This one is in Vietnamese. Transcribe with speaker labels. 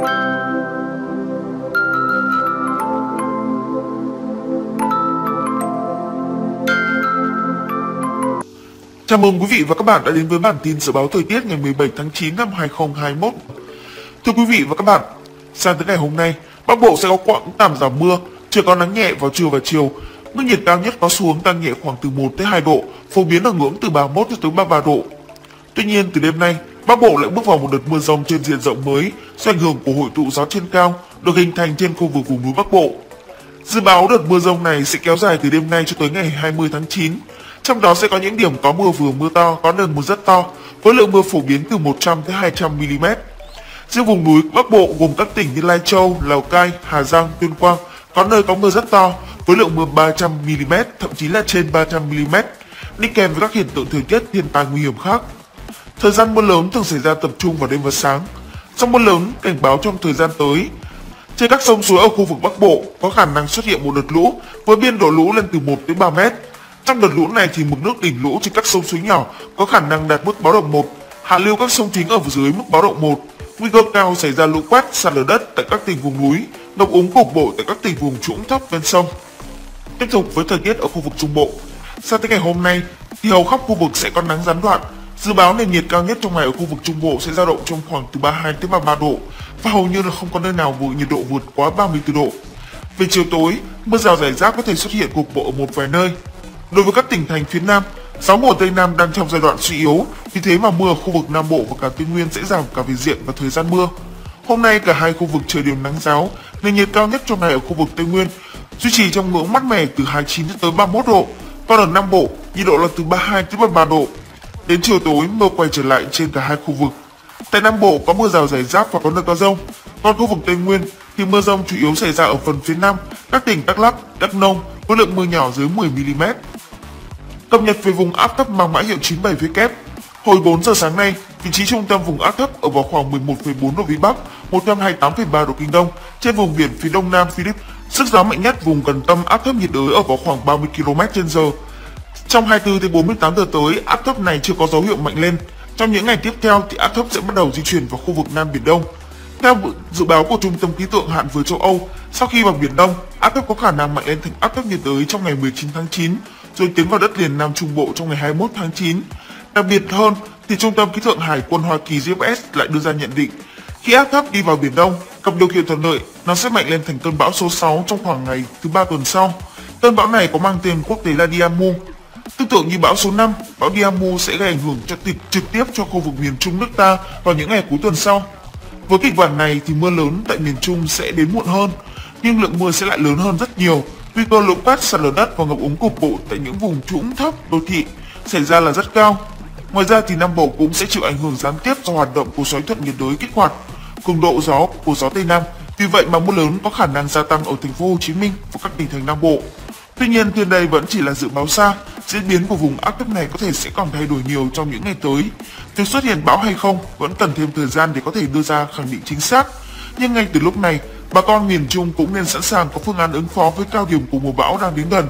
Speaker 1: Chào mừng quý vị và các bạn đã đến với bản tin dự báo thời tiết ngày 17 tháng 9 năm 2021. Thưa quý vị và các bạn, sang tới ngày hôm nay, Bắc Bộ sẽ có quãng tạm giảm mưa, trời có nắng nhẹ vào trưa và chiều. Mức nhiệt cao nhất có xu hướng tăng nhẹ khoảng từ 1 tới 2 độ, phổ biến ở ngưỡng từ 31 cho tới 33 độ. Tuy nhiên, từ đêm nay, Bắc Bộ lại bước vào một đợt mưa rông trên diện rộng mới do ảnh hưởng của hội tụ gió trên cao được hình thành trên khu vực vùng núi Bắc Bộ. Dự báo đợt mưa rông này sẽ kéo dài từ đêm nay cho tới ngày 20 tháng 9. Trong đó sẽ có những điểm có mưa vừa mưa to, có nơi mưa rất to, với lượng mưa phổ biến từ 100 tới 200 mm. Riêng vùng núi Bắc Bộ gồm các tỉnh như Lai Châu, Lào Cai, Hà Giang, Tuyên Quang có nơi có mưa rất to với lượng mưa 300 mm, thậm chí là trên 300 mm, đi kèm với các hiện tượng thời tiết thiên tai nguy hiểm khác. Thời gian mưa lớn thường xảy ra tập trung vào đêm và sáng. Trong mưa lớn, cảnh báo trong thời gian tới, trên các sông suối ở khu vực Bắc Bộ có khả năng xuất hiện một đợt lũ với biên độ lũ lên từ 1 đến 3 mét. Trong đợt lũ này thì mực nước đỉnh lũ trên các sông suối nhỏ có khả năng đạt mức báo động 1, hạ lưu các sông chính ở dưới mức báo động 1. Nguy cơ cao xảy ra lũ quét, sạt lở đất tại các tỉnh vùng núi, ngập úng cục bộ tại các tỉnh vùng trũng thấp ven sông. Tiếp tục với thời tiết ở khu vực Trung Bộ. Sang tới ngày hôm nay thì hầu khắp khu vực sẽ có nắng gián đoạn. Dự báo nền nhiệt cao nhất trong ngày ở khu vực Trung Bộ sẽ dao động trong khoảng từ 32 tới 33 độ và hầu như là không có nơi nào vượt nhiệt độ vượt quá 34 độ. Về chiều tối, mưa rào rải rác có thể xuất hiện cục bộ ở một vài nơi. Đối với các tỉnh thành phía Nam, gió mùa Tây Nam đang trong giai đoạn suy yếu, vì thế mà mưa ở khu vực Nam Bộ và cả Tây Nguyên sẽ giảm cả về diện và thời gian mưa. Hôm nay cả hai khu vực trời đều nắng giáo, nền nhiệt cao nhất trong ngày ở khu vực Tây Nguyên duy trì trong ngưỡng mát mẻ từ 29 tới 31 độ, còn ở Nam Bộ nhiệt độ là từ 32 tới 33 độ. Đến chiều tối mưa quay trở lại trên cả hai khu vực. Tại Nam Bộ có mưa rào rải rác và có nơi có rông, còn khu vực Tây Nguyên thì mưa rông chủ yếu xảy ra ở phần phía Nam, các tỉnh Đắk Lắk, Đắk Nông với lượng mưa nhỏ dưới 10 mm. Cập nhật về vùng áp thấp mang mã hiệu 97 kép. Hồi 4 giờ sáng nay, vị trí trung tâm vùng áp thấp ở vào khoảng 11,4 độ vĩ Bắc, 128,3 độ kinh Đông, trên vùng biển phía đông nam Philippines. Sức gió mạnh nhất vùng gần tâm áp thấp nhiệt đới ở vào khoảng 30 km/h. Trong 24 đến 48 giờ tới, áp thấp này chưa có dấu hiệu mạnh lên. Trong những ngày tiếp theo thì áp thấp sẽ bắt đầu di chuyển vào khu vực Nam Biển Đông. Theo dự báo của Trung tâm Khí tượng Hạn vừa châu Âu, sau khi vào Biển Đông, áp thấp có khả năng mạnh lên thành áp thấp nhiệt đới trong ngày 19 tháng 9, rồi tiến vào đất liền Nam Trung Bộ trong ngày 21 tháng 9. Đặc biệt hơn, thì Trung tâm Khí tượng Hải quân Hoa Kỳ GFS lại đưa ra nhận định, khi áp thấp đi vào Biển Đông, gặp điều kiện thuận lợi, nó sẽ mạnh lên thành cơn bão số 6 trong khoảng ngày thứ ba tuần sau. Cơn bão này có mang tên quốc tế là Diamu. Tương tự như bão số 5, bão Diamu sẽ gây ảnh hưởng cho tịch trực tiếp cho khu vực miền Trung nước ta vào những ngày cuối tuần sau. Với kịch bản này thì mưa lớn tại miền Trung sẽ đến muộn hơn, nhưng lượng mưa sẽ lại lớn hơn rất nhiều. Nguy cơ lũ quét, sạt lở đất và ngập úng cục bộ tại những vùng trũng thấp đô thị xảy ra là rất cao. Ngoài ra thì Nam Bộ cũng sẽ chịu ảnh hưởng gián tiếp do hoạt động của xoáy thuận nhiệt đới kích hoạt, cường độ gió của gió Tây Nam. Vì vậy mà mưa lớn có khả năng gia tăng ở thành phố Hồ Chí Minh và các tỉnh thành Nam Bộ. Tuy nhiên, tuyên đây vẫn chỉ là dự báo xa, diễn biến của vùng áp thấp này có thể sẽ còn thay đổi nhiều trong những ngày tới. Việc xuất hiện bão hay không vẫn cần thêm thời gian để có thể đưa ra khẳng định chính xác. Nhưng ngay từ lúc này, bà con miền Trung cũng nên sẵn sàng có phương án ứng phó với cao điểm của mùa bão đang đến gần.